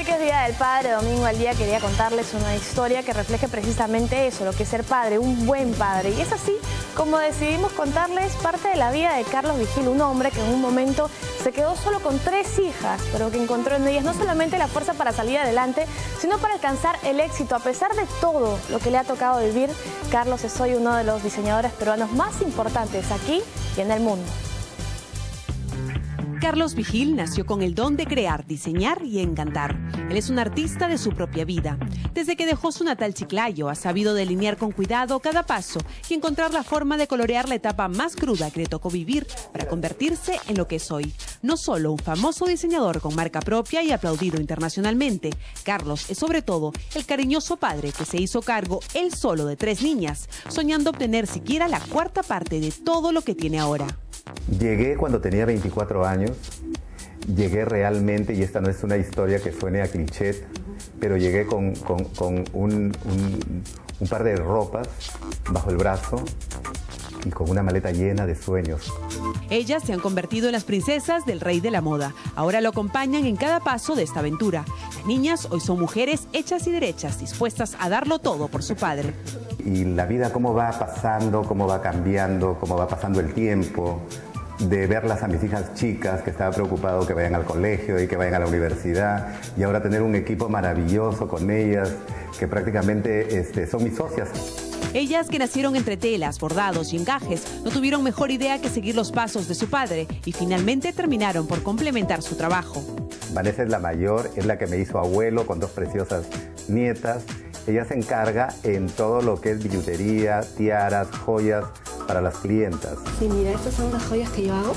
Hoy que es Día del Padre, domingo al día, quería contarles una historia que refleje precisamente eso, lo que es ser padre, un buen padre. Y es así como decidimos contarles parte de la vida de Carlos Vigil, un hombre que en un momento se quedó solo con tres hijas, pero que encontró en ellas no solamente la fuerza para salir adelante, sino para alcanzar el éxito. A pesar de todo lo que le ha tocado vivir, Carlos es hoy uno de los diseñadores peruanos más importantes aquí y en el mundo. Carlos Vigil nació con el don de crear, diseñar y encantar. Él es un artista de su propia vida. Desde que dejó su natal Chiclayo, ha sabido delinear con cuidado cada paso y encontrar la forma de colorear la etapa más cruda que le tocó vivir para convertirse en lo que es hoy. No solo un famoso diseñador con marca propia y aplaudido internacionalmente, Carlos es sobre todo el cariñoso padre que se hizo cargo él solo de tres niñas, soñando obtener siquiera la cuarta parte de todo lo que tiene ahora. Llegué cuando tenía 24 años, llegué realmente, y esta no es una historia que suene a cliché, pero llegué con, un, par de ropas bajo el brazo y con una maleta llena de sueños. Ellas se han convertido en las princesas del rey de la moda. Ahora lo acompañan en cada paso de esta aventura. Las niñas hoy son mujeres hechas y derechas, dispuestas a darlo todo por su padre. Y la vida cómo va pasando, cómo va cambiando, cómo va pasando el tiempo, de verlas a mis hijas chicas que estaba preocupado que vayan al colegio y que vayan a la universidad y ahora tener un equipo maravilloso con ellas que prácticamente este, son mis socias. Ellas que nacieron entre telas, bordados y encajes no tuvieron mejor idea que seguir los pasos de su padre y finalmente terminaron por complementar su trabajo. Vanessa es la mayor, es la que me hizo abuelo con dos preciosas nietas. Ella se encarga en todo lo que es billutería, tiaras, joyas para las clientas. Sí, mira, estas son las joyas que yo hago.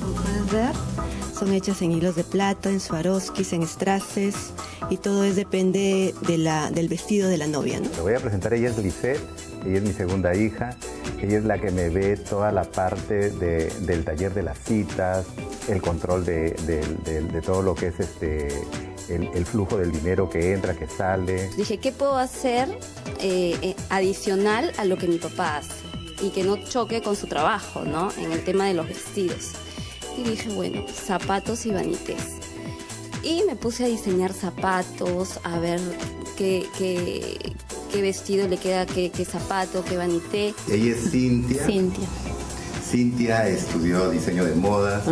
Como puedes ver, son hechas en hilos de plata, en Swarovskis, en strases y todo es depende de la, del vestido de la novia. ¿no? Te voy a presentar, ella es Lisette, ella es mi segunda hija, ella es la que me ve toda la parte del taller de las citas, el control de, todo lo que es este el, flujo del dinero que entra, que sale. Dije, ¿qué puedo hacer eh, eh, adicional a lo que mi papá hace? Y que no choque con su trabajo, ¿no? En el tema de los vestidos. Y dije, bueno, zapatos y vanités. Y me puse a diseñar zapatos, a ver qué, qué, vestido le queda, qué, qué zapato, qué vanité. Ella es Cintia. Cintia. Cintia estudió diseño de modas,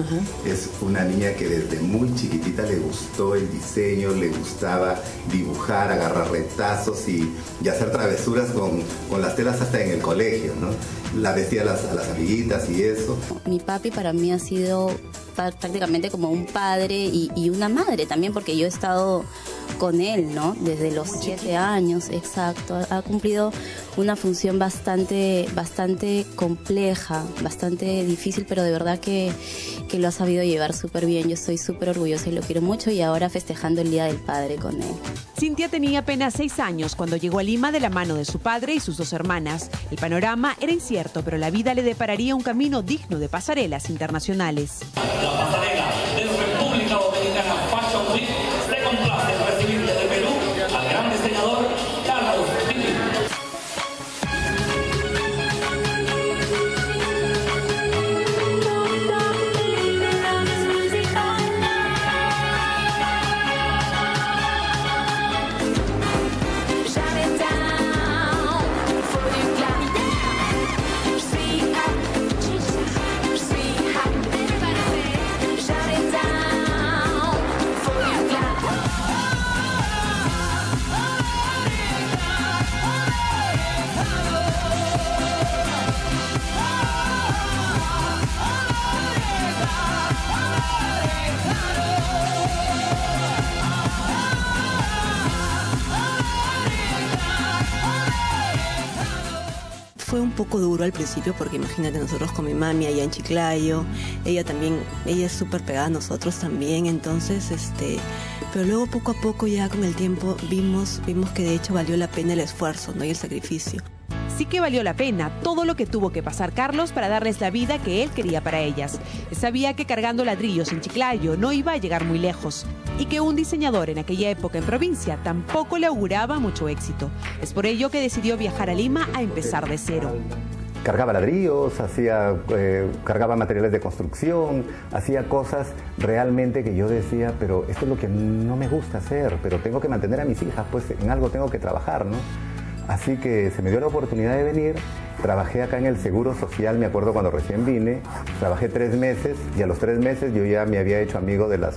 es una niña que desde muy chiquitita le gustó el diseño, le gustaba dibujar, agarrar retazos y, hacer travesuras con, las telas hasta en el colegio, ¿no? La vestía a las, a las amiguitas y eso. Mi papi para mí ha sido prácticamente como un padre y, una madre también, porque yo he estado con él, ¿no? Desde los siete años, exacto. Ha cumplido una función bastante, bastante compleja, bastante difícil, pero de verdad que, que lo ha sabido llevar súper bien. Yo estoy súper orgullosa y lo quiero mucho y ahora festejando el Día del Padre con él. Cintia tenía apenas seis años cuando llegó a Lima de la mano de su padre y sus dos hermanas. El panorama era incierto, pero la vida le depararía un camino digno de pasarelas internacionales la pasarela fue un poco duro al principio porque imagínate nosotros con mi mami allá en Chiclayo, ella también, ella es súper pegada a nosotros también, entonces este, pero luego poco a poco ya con el tiempo vimos, vimos que de hecho valió la pena el esfuerzo, ¿no? y el sacrificio sí que valió la pena todo lo que tuvo que pasar Carlos para darles la vida que él quería para ellas. Sabía que cargando ladrillos en Chiclayo no iba a llegar muy lejos y que un diseñador en aquella época en provincia tampoco le auguraba mucho éxito. Es por ello que decidió viajar a Lima a empezar de cero. cargaba ladrillos, hacía, eh, cargaba materiales de construcción, hacía cosas realmente que yo decía, pero esto es lo que no me gusta hacer, pero tengo que mantener a mis hijas, pues en algo tengo que trabajar, ¿no? Así que se me dio la oportunidad de venir, trabajé acá en el Seguro Social, me acuerdo cuando recién vine, trabajé tres meses y a los tres meses yo ya me había hecho amigo de las,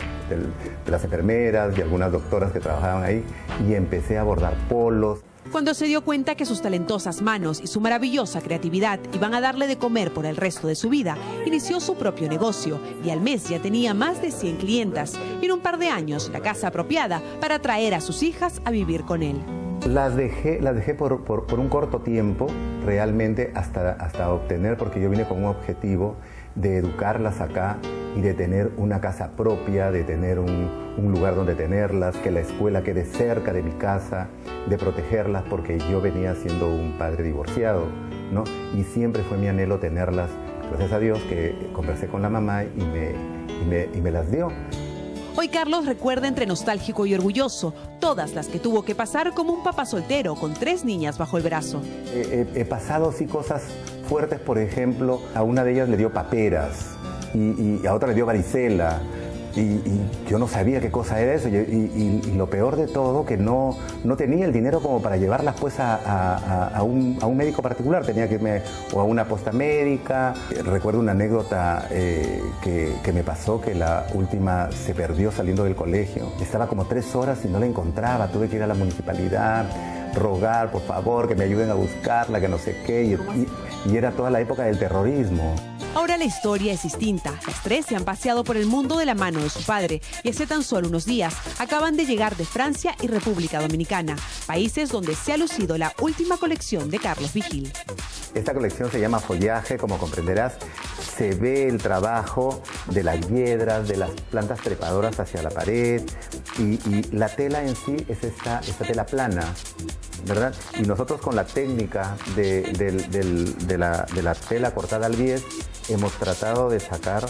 enfermeras y algunas doctoras que trabajaban ahí y empecé a bordar polos. Cuando se dio cuenta que sus talentosas manos y su maravillosa creatividad iban a darle de comer por el resto de su vida, inició su propio negocio y al mes ya tenía más de 100 clientas y en un par de años la casa apropiada para traer a sus hijas a vivir con él. Las dejé, las dejé por, un corto tiempo, realmente hasta, hasta obtener, porque yo vine con un objetivo de educarlas acá y de tener una casa propia, de tener un, un, lugar donde tenerlas, que la escuela quede cerca de mi casa, de protegerlas, porque yo venía siendo un padre divorciado, ¿no? Y siempre fue mi anhelo tenerlas, gracias a Dios que conversé con la mamá y me, y me, y me las dio. Hoy Carlos recuerda entre nostálgico y orgulloso todas las que tuvo que pasar como un papá soltero con tres niñas bajo el brazo. He, pasado sí cosas fuertes, por ejemplo, a una de ellas le dio paperas y, y a otra le dio varicela y, yo no sabía qué cosa era eso. Y, lo peor de todo, que no, no tenía el dinero como para llevarlas pues a, un, médico particular. Tenía que irme o a una posta médica. Recuerdo una anécdota eh, que, que, me pasó, que la última se perdió saliendo del colegio. Estaba como tres horas y no la encontraba. Tuve que ir a la municipalidad rogar, por favor, que me ayuden a buscarla, que no sé qué. y era toda la época del terrorismo. Ahora la historia es distinta. Las tres se han paseado por el mundo de la mano de su padre y hace tan solo unos días acaban de llegar de Francia y República Dominicana, países donde se ha lucido la última colección de Carlos Vigil. Esta colección se llama Follaje, como comprenderás, se ve el trabajo de las hiedras, de las plantas trepadoras hacia la pared y, la tela en sí es esta, esta tela plana ¿verdad? Y nosotros con la técnica de, la, de, la, tela cortada al 10 hemos tratado de sacar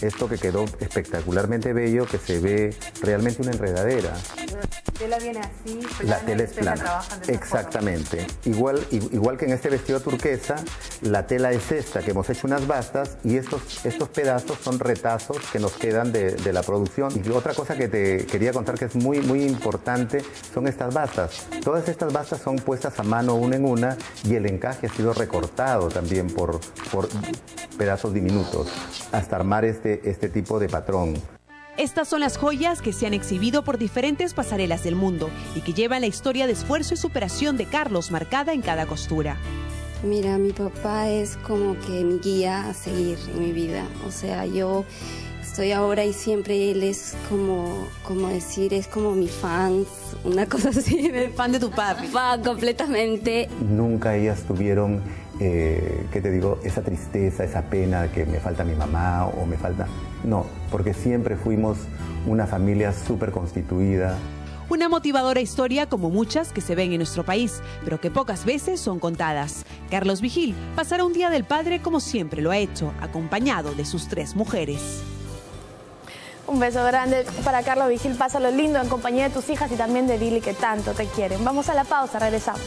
esto que quedó espectacularmente bello, que se ve realmente una enredadera. La tela viene así, la tela es plana. Exactamente. Igual, igual que en este vestido turquesa, la tela es esta, que hemos hecho unas bastas y estos, estos pedazos son retazos que nos quedan de, de la producción. Y otra cosa que te quería contar que es muy, muy importante son estas bastas. Todas estas bastas son puestas a mano una en una y el encaje ha sido recortado también por, por pedazos diminutos hasta armar este, este tipo de patrón. Estas son las joyas que se han exhibido por diferentes pasarelas del mundo y que llevan la historia de esfuerzo y superación de Carlos marcada en cada costura. Mira, mi papá es como que mi guía a seguir en mi vida. O sea, yo estoy ahora y siempre él es como, como decir, es como mi fan, una cosa así. Fan de tu papi. Fan completamente. Nunca ellas tuvieron eh, ¿qué te digo? Esa tristeza, esa pena de que me falta mi mamá o me falta... No, porque siempre fuimos una familia súper constituida. Una motivadora historia como muchas que se ven en nuestro país, pero que pocas veces son contadas. Carlos Vigil pasará un día del padre como siempre lo ha hecho, acompañado de sus tres mujeres. Un beso grande para Carlos Vigil, pásalo lindo en compañía de tus hijas y también de Dili que tanto te quieren. Vamos a la pausa, regresamos.